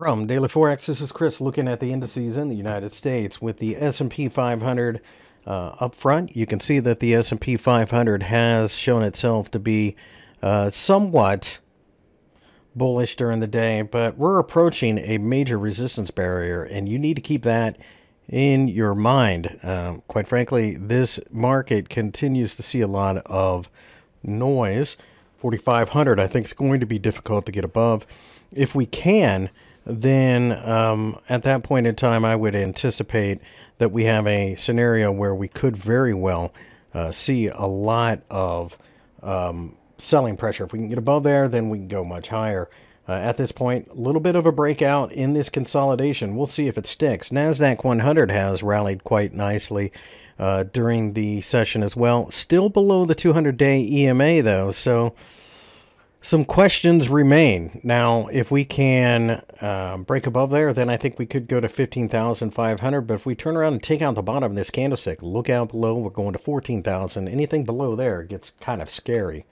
From Daily Forex, this is Chris looking at the indices in the United States with the S&P 500 uh, up front. You can see that the S&P 500 has shown itself to be uh, somewhat bullish during the day, but we're approaching a major resistance barrier, and you need to keep that in your mind. Um, quite frankly, this market continues to see a lot of noise. 4,500, I think, is going to be difficult to get above. If we can, then um, at that point in time, I would anticipate that we have a scenario where we could very well uh, see a lot of um, selling pressure. If we can get above there, then we can go much higher. Uh, at this point, a little bit of a breakout in this consolidation. We'll see if it sticks. NASDAQ 100 has rallied quite nicely uh, during the session as well. Still below the 200 day EMA, though. So some questions remain. Now, if we can uh, break above there, then I think we could go to 15,500. But if we turn around and take out the bottom of this candlestick, look out below, we're going to 14,000. Anything below there gets kind of scary.